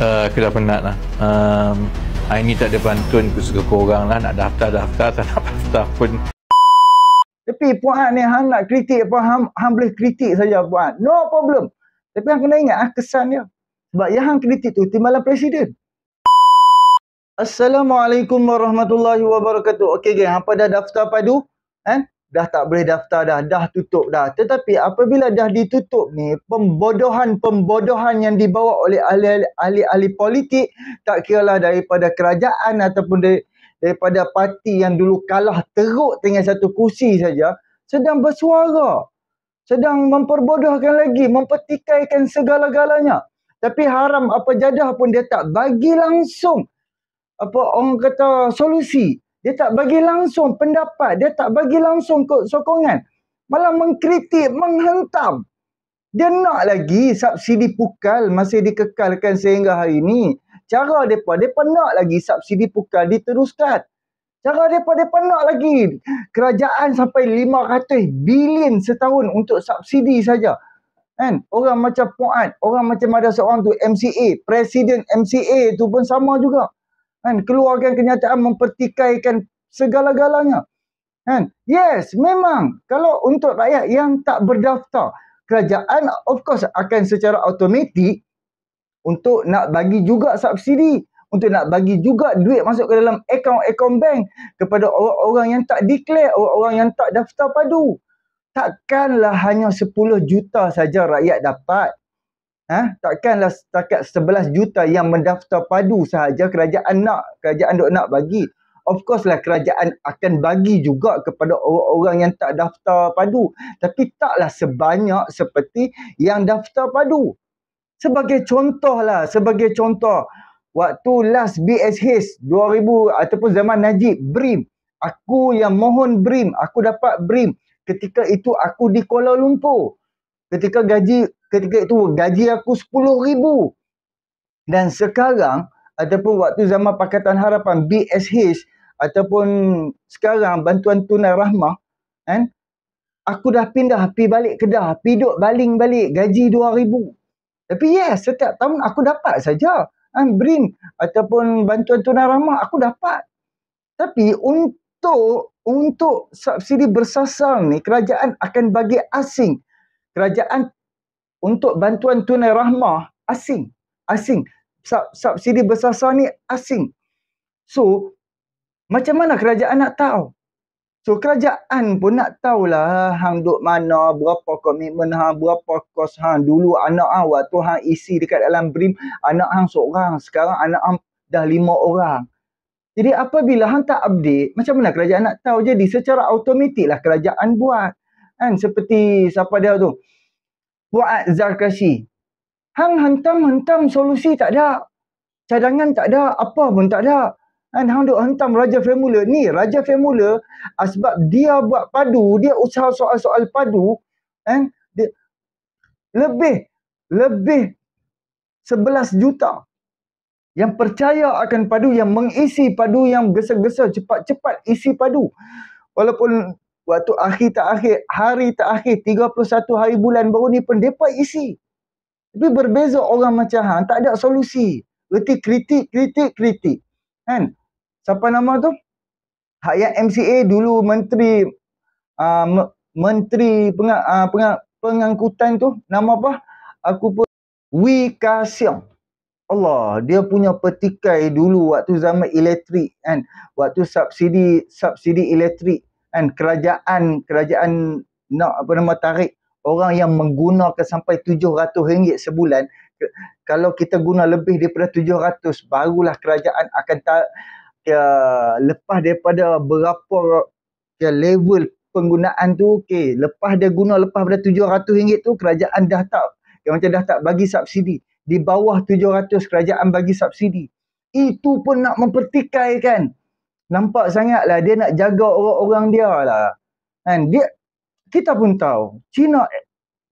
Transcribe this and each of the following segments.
Uh, aku dah penat lah. Um, hari ni tak ada bantuan aku suka korang lah. Nak daftar-daftar, tak nak daftar pun. Tapi puan ni hang nak kritik apa hang, hang boleh kritik saja puan. No problem. Tapi hang kena ingat ah kesan dia. Sebab yang hang kritik tu timbalan presiden. Assalamualaikum warahmatullahi wabarakatuh. Okey geng, apa dah daftar padu? Eh? Dah tak boleh daftar dah, dah tutup dah. Tetapi apabila dah ditutup ni, pembodohan-pembodohan yang dibawa oleh ahli-ahli politik, tak kira lah daripada kerajaan ataupun dari, daripada parti yang dulu kalah teruk dengan satu kursi saja, sedang bersuara. Sedang memperbodohkan lagi, mempertikaikan segala-galanya. Tapi haram apa jadah pun dia tak bagi langsung apa orang kata solusi dia tak bagi langsung pendapat. Dia tak bagi langsung sokongan. Malah mengkritik, menghentam. Dia nak lagi subsidi pukal masih dikekalkan sehingga hari ini. Cara mereka, mereka nak lagi subsidi pukal diteruskan. Cara mereka, mereka nak lagi kerajaan sampai 500 bilion setahun untuk subsidi saja. Kan? Orang macam Puan, orang macam ada seorang tu MCA, Presiden MCA tu pun sama juga kan? Keluarkan kenyataan mempertikaikan segala-galanya. Kan? Yes memang. Kalau untuk rakyat yang tak berdaftar kerajaan of course akan secara automatik untuk nak bagi juga subsidi untuk nak bagi juga duit masuk ke dalam akaun-akaun bank kepada orang-orang yang tak declare orang-orang yang tak daftar padu. Takkanlah hanya 10 juta saja rakyat dapat Ha? Takkanlah setakat 11 juta yang mendaftar padu sahaja kerajaan nak, kerajaan dok nak bagi. Of course lah kerajaan akan bagi juga kepada orang-orang yang tak daftar padu. Tapi taklah sebanyak seperti yang daftar padu. Sebagai contoh lah, sebagai contoh. Waktu last BSH 2000 ataupun zaman Najib, BRIM. Aku yang mohon BRIM, aku dapat BRIM. Ketika itu aku di Kuala Lumpur. Ketika gaji ketika itu gaji aku RM10,000. Dan sekarang, ataupun waktu zaman Pakatan Harapan BSH, ataupun sekarang bantuan tunai rahmah, kan? aku dah pindah pi balik Kedah, pi duduk baling balik gaji RM2,000. Tapi yes, setiap tahun aku dapat saja. Kan? BRIM ataupun bantuan tunai rahmah, aku dapat. Tapi untuk untuk subsidi bersasar ni, kerajaan akan bagi asing. Kerajaan untuk bantuan tunai rahmah asing. Asing. Sub, subsidi bersasar ni asing. So, macam mana kerajaan nak tahu? So, kerajaan pun nak tahulah hang duk mana, berapa komitmen hang, berapa kos hang. Dulu anak hang waktu hang isi dekat dalam BRIM, anak hang seorang. Sekarang anak hang dah lima orang. Jadi apabila hang tak update, macam mana kerajaan nak tahu? Jadi secara automatik lah kerajaan buat. Kan? Seperti siapa dia tu? Fuad Zarkashi. Hang hentam-hentam solusi tak ada. Cadangan tak ada. Apa pun tak ada. Dan hang duk hentam Raja Formula. Ni Raja Formula sebab dia buat padu. Dia usaha soal-soal padu. Kan? Dia, lebih. Lebih 11 juta. Yang percaya akan padu. Yang mengisi padu. Yang gesa-gesa cepat-cepat isi padu. Walaupun waktu akhir tak akhir, hari tak akhir, 31 hari bulan baru ni pun mereka isi. Tapi berbeza orang macam Han, tak ada solusi. Berarti kritik, kritik, kritik. Kan? Siapa nama tu? Hayat MCA dulu menteri uh, menteri peng, uh, peng, pengangkutan tu nama apa? Aku pun Wee Ka Siong. Allah, dia punya petikai dulu waktu zaman elektrik kan. Waktu subsidi subsidi elektrik kan kerajaan kerajaan nak apa nama tarik orang yang menggunakan sampai RM700 sebulan kalau kita guna lebih daripada 700 barulah kerajaan akan ta, ya, lepas daripada berapa ya, level penggunaan tu okey lepas dia guna lepas daripada RM700 tu kerajaan dah tak yang macam dah tak bagi subsidi. Di bawah 700 kerajaan bagi subsidi. Itu pun nak mempertikaikan nampak sangatlah dia nak jaga orang-orang dia lah. Kan? Dia, kita pun tahu, Cina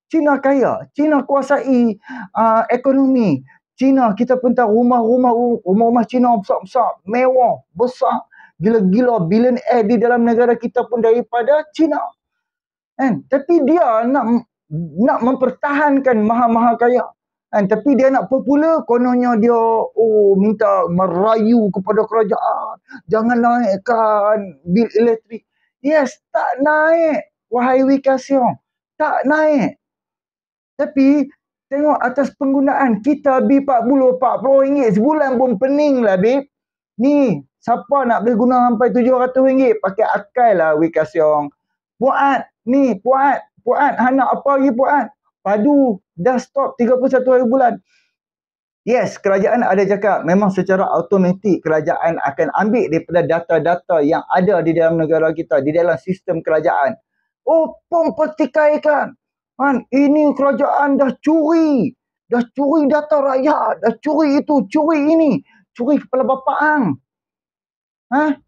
Cina kaya, Cina kuasai uh, ekonomi. Cina kita pun tahu rumah-rumah rumah-rumah Cina besar-besar, mewah, besar, gila-gila billionaire di dalam negara kita pun daripada Cina. Kan? Tapi dia nak nak mempertahankan maha-maha kaya. Kan? Tapi dia nak popular, kononnya dia oh minta merayu kepada kerajaan. Jangan naikkan bil elektrik. Yes, tak naik. Wahai Wikasion. Tak naik. Tapi tengok atas penggunaan kita B40, 40 ringgit sebulan pun pening lah babe. Ni, siapa nak boleh guna sampai 700 ringgit? Pakai akal lah Wikasion. Puat, ni, puat, puat. Anak apa lagi puat? Padu, dah stop 31 hari bulan. Yes, kerajaan ada cakap memang secara automatik kerajaan akan ambil daripada data-data yang ada di dalam negara kita, di dalam sistem kerajaan. Oh, pun pertikaikan. Man, ini kerajaan dah curi. Dah curi data rakyat. Dah curi itu, curi ini. Curi kepala bapa ang. Ha?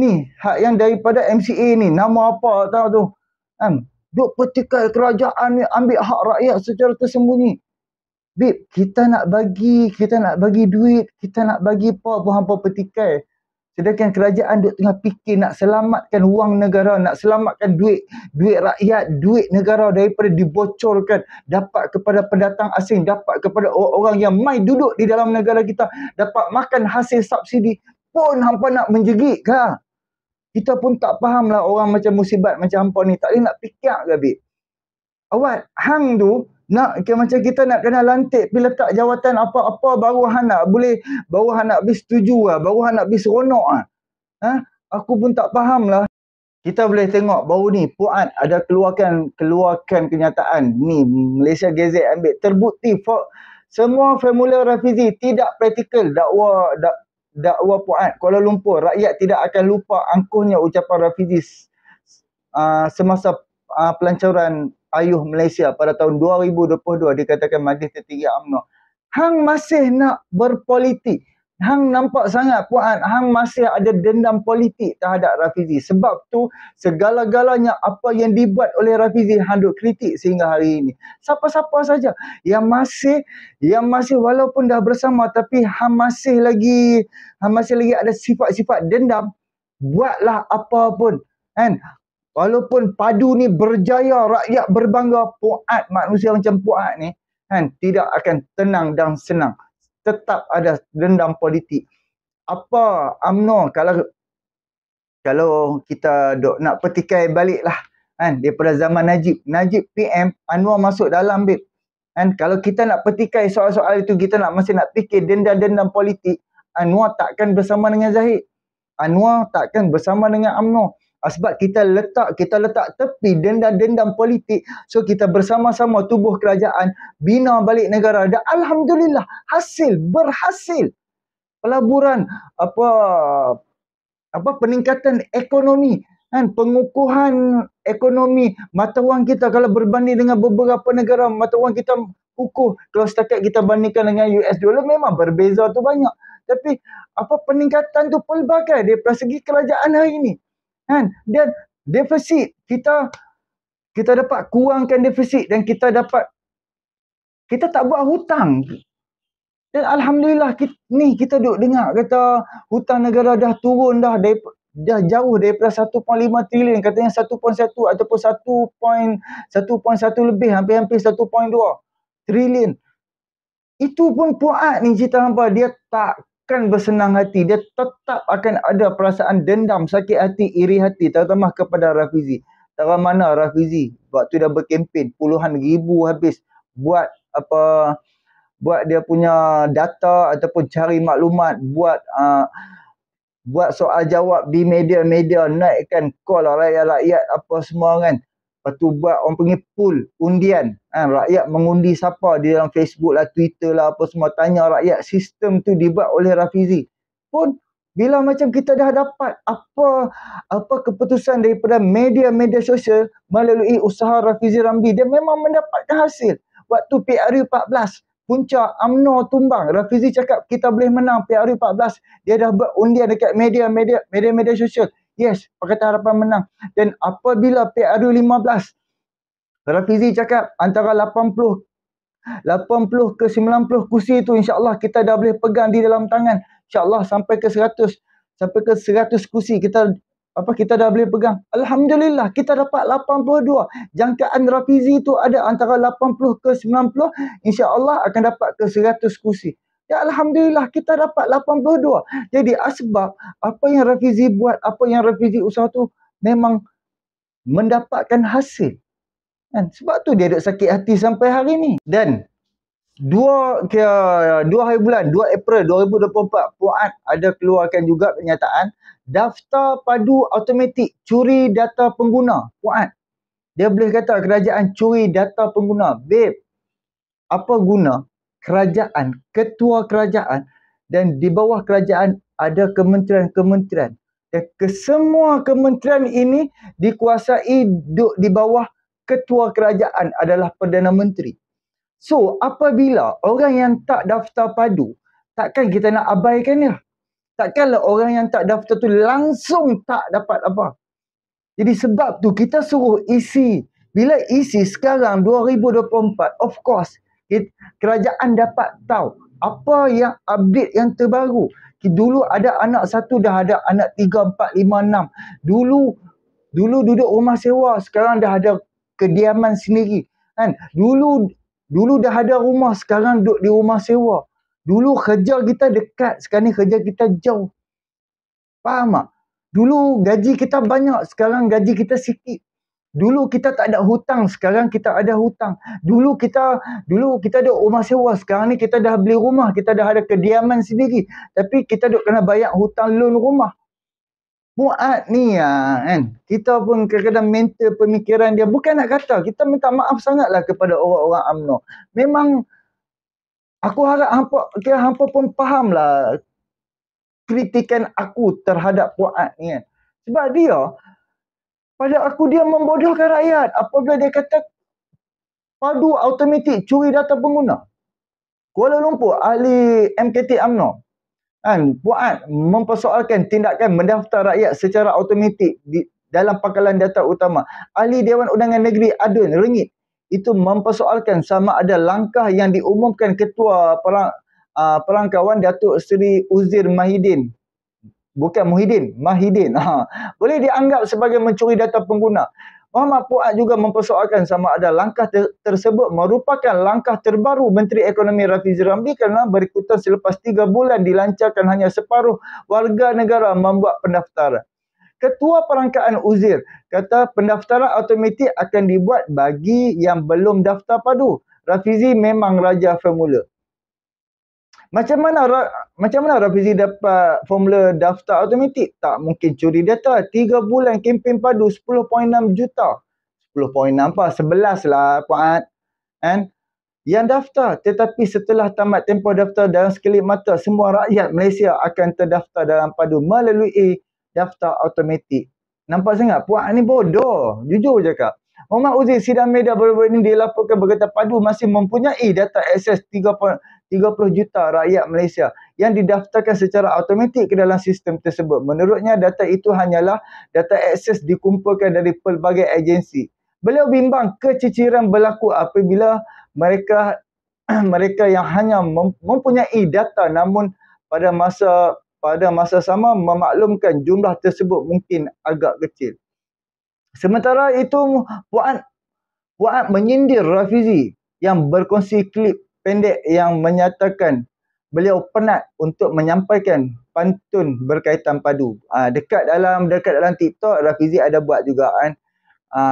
Ni, hak yang daripada MCA ni, nama apa tahu tu? Kan? Duk petikai kerajaan ni ambil hak rakyat secara tersembunyi. Bib, kita nak bagi, kita nak bagi duit, kita nak bagi apa pun hampa petikai. Sedangkan kerajaan duk tengah fikir nak selamatkan wang negara, nak selamatkan duit, duit rakyat, duit negara daripada dibocorkan, dapat kepada pendatang asing, dapat kepada orang yang mai duduk di dalam negara kita, dapat makan hasil subsidi, pun hampa nak menjegik kah? Kita pun tak faham lah orang macam musibat macam hampa ni. Tak boleh nak fikir ke, Bib? Awak, hang tu, nak ke macam kita nak kena lantik pergi letak jawatan apa-apa baru hang nak boleh, baru hang nak habis setuju lah, baru hang nak habis seronok lah. Ha? Aku pun tak faham lah. Kita boleh tengok baru ni Puan ada keluarkan keluarkan kenyataan ni Malaysia Gazette ambil terbukti for, semua formula Rafizi tidak praktikal dakwa dak, dakwa puan Kuala Lumpur rakyat tidak akan lupa angkuhnya ucapan Rafizi uh, semasa uh, pelancaran ayuh Malaysia pada tahun 2022 dikatakan Majlis Tertinggi UMNO. Hang masih nak berpolitik Hang nampak sangat puan, hang masih ada dendam politik terhadap Rafizi. Sebab tu segala-galanya apa yang dibuat oleh Rafizi hang duk kritik sehingga hari ini. Siapa-siapa saja yang masih yang masih walaupun dah bersama tapi hang masih lagi hang masih lagi ada sifat-sifat dendam, buatlah apa pun. Kan? Walaupun padu ni berjaya, rakyat berbangga, puat manusia macam puat ni kan tidak akan tenang dan senang tetap ada dendam politik. Apa UMNO kalau kalau kita dok nak petikai balik lah kan daripada zaman Najib. Najib PM Anwar masuk dalam bib. Kan kalau kita nak petikai soal-soal itu kita nak masih nak fikir dendam-dendam politik Anwar takkan bersama dengan Zahid. Anwar takkan bersama dengan UMNO. Ah, sebab kita letak kita letak tepi dendam-dendam politik. So kita bersama-sama tubuh kerajaan bina balik negara. Dan alhamdulillah hasil berhasil. Pelaburan apa apa peningkatan ekonomi. Kan pengukuhan ekonomi. Mata wang kita kalau berbanding dengan beberapa negara mata wang kita kukuh. Kalau setakat kita bandingkan dengan US dollar memang berbeza tu banyak. Tapi apa peningkatan tu pelbagai dari segi kerajaan hari ini kan? Dan defisit. Kita kita dapat kurangkan defisit dan kita dapat kita tak buat hutang. Dan alhamdulillah kita, ni kita duk dengar kata hutang negara dah turun dah dari, dah jauh daripada 1.5 trilion. Katanya 1.1 ataupun 1.1 lebih hampir-hampir 1.2 trilion. Itu pun puat ni cerita hampa. Dia tak akan bersenang hati. Dia tetap akan ada perasaan dendam, sakit hati, iri hati. Terutama kepada Rafizi. Tak mana Rafizi. Waktu dah berkempen. Puluhan ribu habis. Buat apa buat dia punya data ataupun cari maklumat buat uh, buat soal jawab di media-media naikkan call rakyat-rakyat apa semua kan Lepas tu buat orang panggil pool, undian. Ha, rakyat mengundi siapa di dalam Facebook lah, Twitter lah, apa semua. Tanya rakyat, sistem tu dibuat oleh Rafizi. Pun bila macam kita dah dapat apa apa keputusan daripada media-media sosial melalui usaha Rafizi Rambi, dia memang mendapatkan hasil. Waktu PRU 14, puncak UMNO tumbang. Rafizi cakap kita boleh menang PRU 14. Dia dah buat undian dekat media-media media-media sosial. Yes, Pakatan Harapan menang. Dan apabila PRU 15, Rafizi cakap antara 80 80 ke 90 kursi itu insya-Allah kita dah boleh pegang di dalam tangan. Insya-Allah sampai ke 100 sampai ke 100 kursi kita apa kita dah boleh pegang. Alhamdulillah kita dapat 82. Jangkaan Rafizi tu ada antara 80 ke 90. InsyaAllah akan dapat ke 100 kursi. Ya Alhamdulillah kita dapat 82. Jadi asbab apa yang Rafizi buat, apa yang Rafizi usaha tu memang mendapatkan hasil. Kan? Sebab tu dia ada sakit hati sampai hari ni. Dan dua dua hari bulan 2 April 2024 Puat ada keluarkan juga pernyataan daftar padu automatik curi data pengguna Puat dia boleh kata kerajaan curi data pengguna babe apa guna kerajaan ketua kerajaan dan di bawah kerajaan ada kementerian-kementerian dan kesemua kementerian ini dikuasai di bawah ketua kerajaan adalah Perdana Menteri So, apabila orang yang tak daftar padu, takkan kita nak abaikan dia? Takkanlah orang yang tak daftar tu langsung tak dapat apa? Jadi sebab tu kita suruh isi. Bila isi sekarang 2024, of course, kerajaan dapat tahu apa yang update yang terbaru. Dulu ada anak satu, dah ada anak tiga, empat, lima, enam. Dulu dulu duduk rumah sewa, sekarang dah ada kediaman sendiri. Kan? Dulu Dulu dah ada rumah, sekarang duduk di rumah sewa. Dulu kerja kita dekat, sekarang ni kerja kita jauh. Faham tak? Dulu gaji kita banyak, sekarang gaji kita sikit. Dulu kita tak ada hutang, sekarang kita ada hutang. Dulu kita dulu kita duduk rumah sewa, sekarang ni kita dah beli rumah, kita dah ada kediaman sendiri. Tapi kita duduk kena bayar hutang loan rumah. Muat ni ya, kan. Kita pun kadang-kadang mental pemikiran dia. Bukan nak kata. Kita minta maaf sangatlah kepada orang-orang UMNO. Memang aku harap hampa, kira hampa pun faham lah kritikan aku terhadap Puat ni kan. Sebab dia, pada aku dia membodohkan rakyat. Apabila dia kata padu automatik curi data pengguna. Kuala Lumpur, ahli MKT UMNO kan buat mempersoalkan tindakan mendaftar rakyat secara automatik di dalam pangkalan data utama ahli Dewan Undangan Negeri Adun Rengit itu mempersoalkan sama ada langkah yang diumumkan ketua perang uh, perangkawan Datuk Seri Uzir Mahidin bukan Muhyiddin Mahidin ha. boleh dianggap sebagai mencuri data pengguna Muhammad Puat juga mempersoalkan sama ada langkah ter- tersebut merupakan langkah terbaru Menteri Ekonomi Rafizi Ramli kerana berikutan selepas tiga bulan dilancarkan hanya separuh warga negara membuat pendaftaran. Ketua Perangkaan Uzir kata pendaftaran automatik akan dibuat bagi yang belum daftar padu. Rafizi memang raja formula. Macam mana macam mana Rafizi dapat formula daftar automatik? Tak mungkin curi data. Tiga bulan kempen padu 10.6 juta. 10.6 apa? 11 lah Puan. Kan? Yang daftar. Tetapi setelah tamat tempoh daftar dalam sekelip mata, semua rakyat Malaysia akan terdaftar dalam padu melalui daftar automatik. Nampak sangat? Puan ni bodoh. Jujur cakap. Muhammad Uzi sidang media baru-baru ini dilaporkan berkata padu masih mempunyai data akses 30 juta rakyat Malaysia yang didaftarkan secara automatik ke dalam sistem tersebut. Menurutnya data itu hanyalah data akses dikumpulkan dari pelbagai agensi. Beliau bimbang keciciran berlaku apabila mereka mereka yang hanya mempunyai data namun pada masa pada masa sama memaklumkan jumlah tersebut mungkin agak kecil. Sementara itu Puan Puan menyindir Rafizi yang berkongsi klip pendek yang menyatakan beliau penat untuk menyampaikan pantun berkaitan padu. Ha, dekat dalam dekat dalam TikTok Rafizi ada buat juga kan. Ha,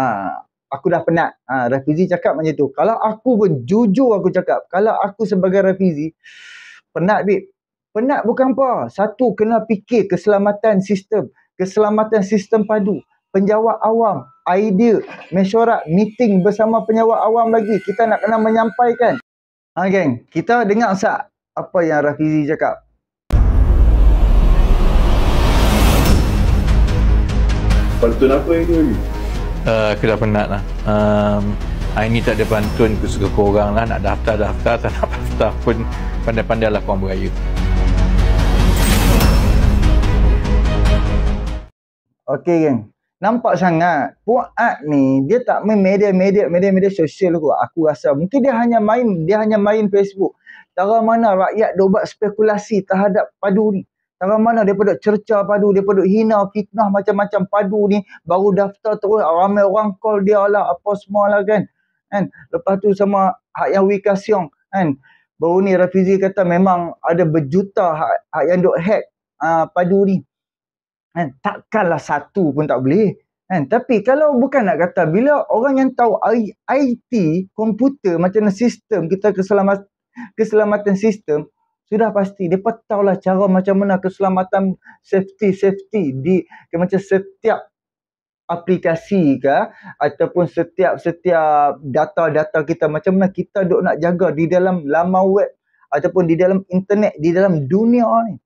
aku dah penat. Ha, Rafizi cakap macam tu. Kalau aku pun jujur aku cakap, kalau aku sebagai Rafizi penat bib. Penat bukan apa. Satu kena fikir keselamatan sistem, keselamatan sistem padu penjawat awam, idea, mesyuarat, meeting bersama penjawat awam lagi. Kita nak kena menyampaikan. Ha geng, kita dengar sat apa yang Rafizi cakap. Pantun apa yang ni? Uh, aku dah penat lah. Um, hari ni tak ada pantun aku suka korang lah. Nak daftar-daftar, tak nak daftar pun pandai-pandai lah korang beraya. Okey geng, nampak sangat Puat ni dia tak main media-media media-media sosial aku. Aku rasa mungkin dia hanya main dia hanya main Facebook. Cara mana rakyat dia buat spekulasi terhadap padu ni. Tangan mana daripada cerca padu, daripada hina, fitnah macam-macam padu ni. Baru daftar terus ramai orang call dia lah apa semua lah kan. kan? Lepas tu sama hak yang Wika Siong kan. Baru ni Rafizi kata memang ada berjuta hak, hak yang duk hack uh, padu ni. Kan? Takkanlah satu pun tak boleh. Kan? Tapi kalau bukan nak kata bila orang yang tahu IT, komputer macam sistem kita keselamatan keselamatan sistem sudah pasti dia tahulah cara macam mana keselamatan safety safety di macam setiap aplikasi ke ataupun setiap setiap data-data kita macam mana kita duk nak jaga di dalam laman web ataupun di dalam internet di dalam dunia ni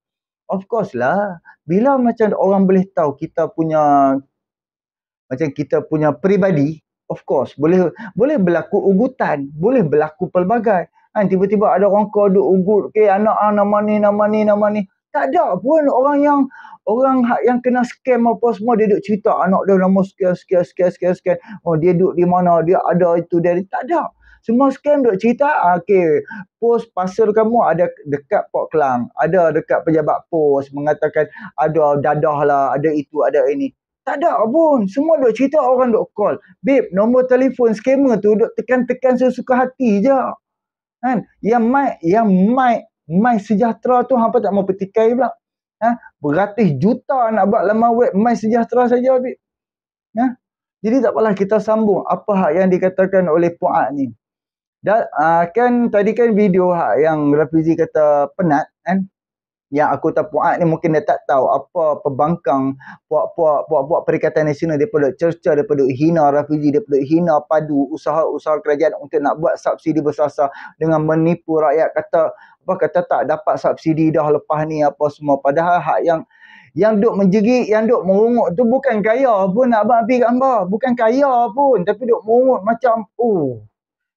of course lah bila macam orang boleh tahu kita punya macam kita punya peribadi of course boleh boleh berlaku ugutan boleh berlaku pelbagai Kan tiba-tiba ada orang kau duk ugut, okay, anak ah, nama ni, nama ni, nama ni. Tak ada pun orang yang orang yang kena scam apa semua dia duk cerita anak dia nama sekian sekian sekian sekian. Oh dia duduk di mana, dia ada itu dia tak ada. Semua scam duk cerita, ah, okey, pos pasal kamu ada dekat Port Klang, ada dekat pejabat pos mengatakan ada dadah lah, ada itu, ada ini. Tak ada pun. Semua duk cerita orang duk call. Babe, nombor telefon scammer tu duk tekan-tekan sesuka hati je. Kan? Yang mai yang mai mai sejahtera tu hampa tak mau petikai pula. Ha? Beratus juta nak buat laman web mai sejahtera saja abi ha? Jadi tak apalah kita sambung apa hak yang dikatakan oleh puak ni dan uh, kan tadi kan video hak yang Rafizi kata penat kan? Yang aku tak puak ni mungkin dia tak tahu apa pembangkang puak-puak puak-puak Perikatan Nasional daripada cerca daripada hina Rafizi daripada hina padu usaha-usaha kerajaan untuk nak buat subsidi bersasar dengan menipu rakyat. Kata apa kata tak dapat subsidi dah lepas ni apa semua. Padahal hak yang yang duk menjerit, yang duk merungut tu bukan kaya pun nak abang pergi gambar. Bukan kaya pun tapi duk merungut macam oh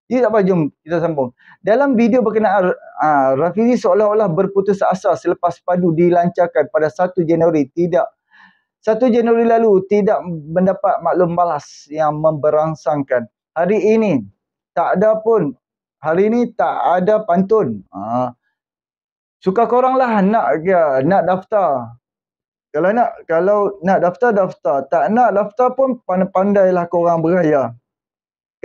jadi tak apa, jom kita sambung. Dalam video berkenaan uh, Rafizi seolah-olah berputus asa selepas padu dilancarkan pada 1 Januari tidak 1 Januari lalu tidak mendapat maklum balas yang memberangsangkan. Hari ini tak ada pun hari ini tak ada pantun. Uh, suka korang lah nak ya, nak daftar. Kalau nak kalau nak daftar daftar, tak nak daftar pun pandai-pandailah korang beraya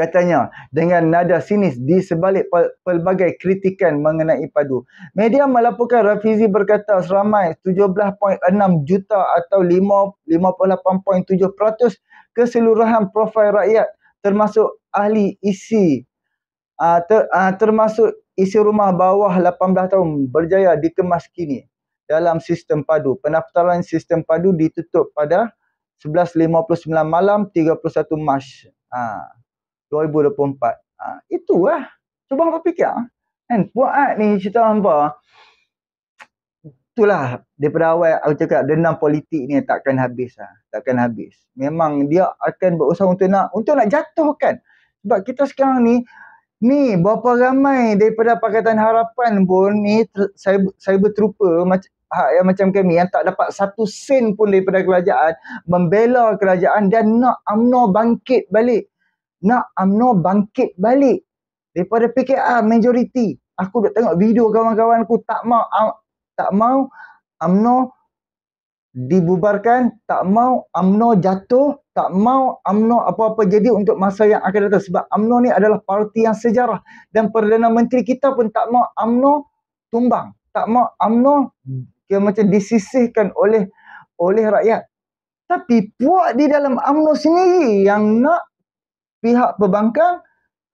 katanya dengan nada sinis di sebalik pelbagai kritikan mengenai padu. Media melaporkan Rafizi berkata seramai 17.6 juta atau 58.7% keseluruhan profil rakyat termasuk ahli isi uh, ter, uh, termasuk isi rumah bawah 18 tahun berjaya dikemas kini dalam sistem padu. Pendaftaran sistem padu ditutup pada 11.59 malam 31 Mac. Ha. 2024. Ha, itulah. Cuba apa fikir. Kan? Buat ni cerita apa. Itulah daripada awal aku cakap dendam politik ni takkan habis lah. Takkan habis. Memang dia akan berusaha untuk nak untuk nak jatuhkan. Sebab kita sekarang ni ni berapa ramai daripada Pakatan Harapan pun ni saya saya berterupa macam ha, yang macam kami yang tak dapat satu sen pun daripada kerajaan membela kerajaan dan nak UMNO bangkit balik nak UMNO bangkit balik daripada PKR majoriti. Aku dah tengok video kawan-kawan aku tak mau tak mau UMNO dibubarkan, tak mau UMNO jatuh, tak mau UMNO apa-apa jadi untuk masa yang akan datang sebab UMNO ni adalah parti yang sejarah dan Perdana Menteri kita pun tak mau UMNO tumbang, tak mau UMNO kira macam disisihkan oleh oleh rakyat. Tapi puak di dalam UMNO sendiri yang nak pihak pembangkang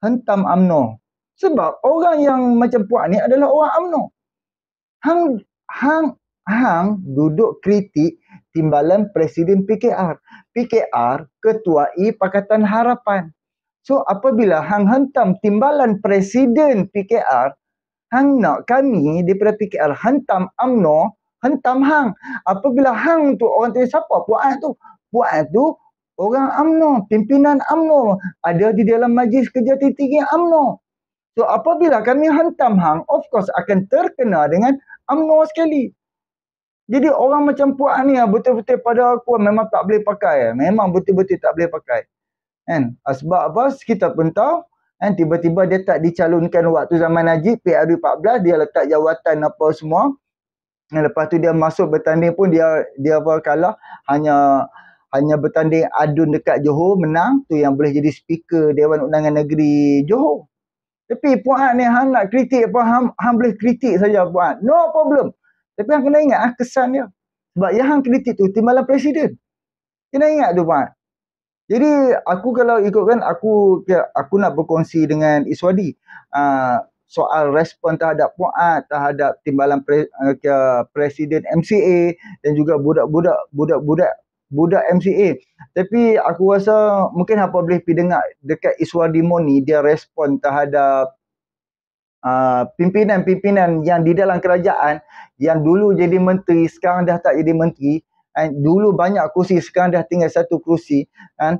hentam AMNO. Sebab orang yang macam puak ni adalah orang AMNO. Hang hang hang duduk kritik timbalan presiden PKR. PKR ketuai Pakatan Harapan. So apabila hang hentam timbalan presiden PKR, hang nak kami daripada PKR hentam AMNO, hentam hang. Apabila hang tu orang tu siapa puak tu? Puak tu orang AMNO, pimpinan AMNO ada di dalam majlis kerja tinggi AMNO. So apabila kami hantam hang, of course akan terkena dengan AMNO sekali. Jadi orang macam puak ni ah, betul-betul pada aku memang tak boleh pakai. Memang betul-betul tak boleh pakai. Kan? Sebab apa? Kita pun tahu. Kan? Tiba-tiba dia tak dicalonkan waktu zaman Najib, PRU 14, dia letak jawatan apa semua. Dan lepas tu dia masuk bertanding pun dia dia apa kalah hanya hanya bertanding adun dekat Johor menang tu yang boleh jadi speaker Dewan Undangan Negeri Johor. Tapi puan ni hang nak kritik apa hang, hang boleh kritik saja puan. No problem. Tapi hang kena ingat ah, kesan dia. Sebab yang hang kritik tu timbalan presiden. Kena ingat tu puan. Jadi aku kalau ikutkan aku aku nak berkongsi dengan Iswadi. Uh, soal respon terhadap Puan terhadap timbalan pre, uh, presiden MCA dan juga budak-budak budak-budak budak MCA. Tapi aku rasa mungkin apa boleh pergi dengar dekat Iswadi Moni dia respon terhadap uh, pimpinan-pimpinan yang di dalam kerajaan yang dulu jadi menteri sekarang dah tak jadi menteri. Kan dulu banyak kursi sekarang dah tinggal satu kursi kan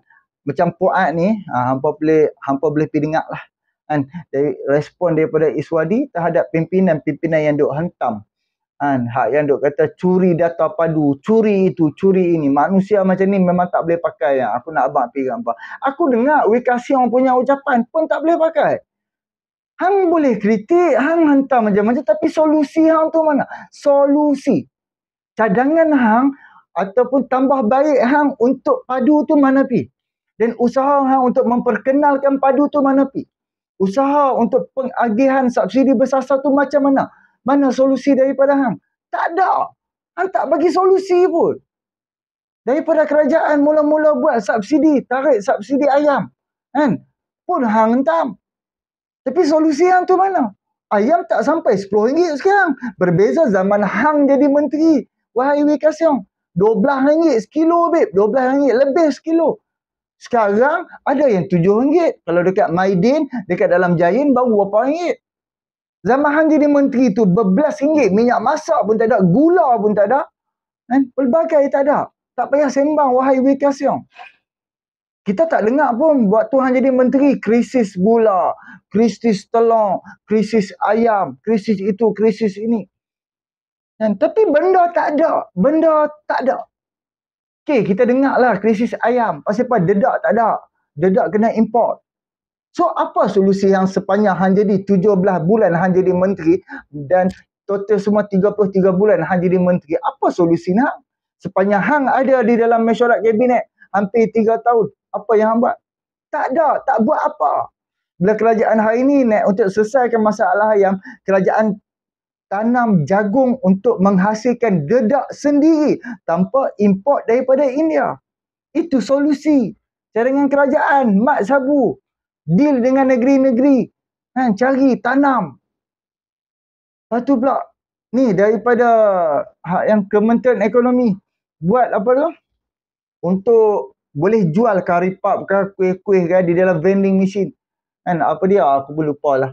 macam Puan ni uh, hampa boleh hampa boleh pergi dengar lah kan respon daripada Iswadi terhadap pimpinan-pimpinan yang duk hentam kan? Hak yang duk kata curi data padu curi itu curi ini. Manusia macam ni memang tak boleh pakai. Yang aku nak abang pergi apa aku dengar Wikasion punya ucapan pun tak boleh pakai. Hang boleh kritik hang hentam macam-macam tapi solusi hang tu mana? Solusi. Cadangan hang ataupun tambah baik hang untuk padu tu mana pi? Dan usaha hang untuk memperkenalkan padu tu mana pi? Usaha untuk pengagihan subsidi bersasar tu macam mana? Mana solusi daripada hang? Tak ada. Hang tak bagi solusi pun. Daripada kerajaan mula-mula buat subsidi, tarik subsidi ayam. Kan? Pun hang hentam. Tapi solusi hang tu mana? Ayam tak sampai RM10 sekarang. Berbeza zaman hang jadi menteri. Wahai Wikasyong. RM12 sekilo, babe. RM12 lebih sekilo. Sekarang ada yang RM7. Kalau dekat Maidin, dekat dalam Jain baru berapa ringgit. Zaman Han jadi menteri tu berbelas ringgit. Minyak masak pun tak ada. Gula pun tak ada. Kan? Pelbagai tak ada. Tak payah sembang wahai Wikasyong. Kita tak dengar pun buat Tuhan jadi menteri. Krisis gula. Krisis telur. Krisis ayam. Krisis itu. Krisis ini. Kan? Tapi benda tak ada. Benda tak ada. Okay, kita dengar lah krisis ayam. Pasal apa? Dedak tak ada. Dedak kena import. So, apa solusi yang sepanjang Han jadi 17 bulan Han jadi menteri dan total semua 33 bulan Han jadi menteri. Apa solusi nak? Sepanjang Han ada di dalam mesyuarat kabinet hampir 3 tahun. Apa yang Han buat? Tak ada. Tak buat apa. Bila kerajaan hari ini naik untuk selesaikan masalah ayam, kerajaan tanam jagung untuk menghasilkan dedak sendiri tanpa import daripada India. Itu solusi. Cadangan kerajaan, mak sabu. Deal dengan negeri-negeri. Ha, cari tanam. Lepas tu pula, ni daripada hak yang Kementerian Ekonomi buat apa tu? Untuk boleh jual karipap ke kuih-kuih ke di dalam vending machine. Kan apa dia? Aku pun lupa lah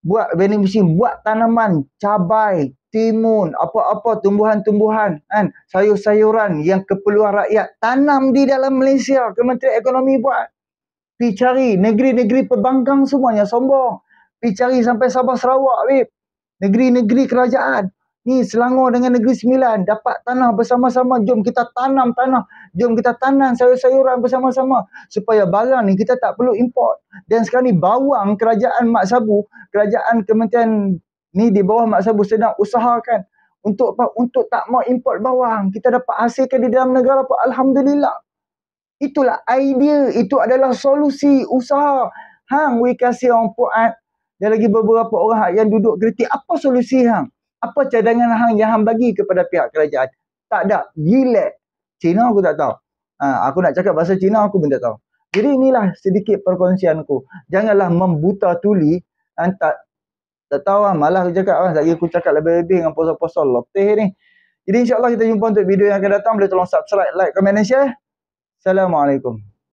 buat vending machine, buat tanaman, cabai, timun, apa-apa tumbuhan-tumbuhan, kan, sayur-sayuran yang keperluan rakyat tanam di dalam Malaysia, Kementerian Ekonomi buat. Pi cari negeri-negeri pembangkang semuanya sombong. Pi cari sampai Sabah Sarawak, weh. Negeri-negeri kerajaan. Ni Selangor dengan Negeri Sembilan dapat tanah bersama-sama. Jom kita tanam tanah. Jom kita tanam sayur-sayuran bersama-sama. Supaya barang ni kita tak perlu import. Dan sekarang ni bawang kerajaan Mak Sabu, kerajaan kementerian ni di bawah Mak Sabu sedang usahakan. Untuk apa? Untuk tak mau import bawang. Kita dapat hasilkan di dalam negara apa? Alhamdulillah. Itulah idea. Itu adalah solusi usaha. Hang, we kasih orang puat. Dan lagi beberapa orang yang duduk kritik. Apa solusi hang? apa cadangan hang yang hang bagi kepada pihak kerajaan? Tak ada. Gila. Cina aku tak tahu. Ha, aku nak cakap bahasa Cina aku pun tak tahu. Jadi inilah sedikit perkongsianku. Janganlah membuta tuli. Ha, tak, tahu lah. Malah aku cakap. Ha, lagi aku cakap lebih-lebih dengan posol-posol loteh ni. Jadi insyaAllah kita jumpa untuk video yang akan datang. Boleh tolong subscribe, like, komen dan share. Assalamualaikum.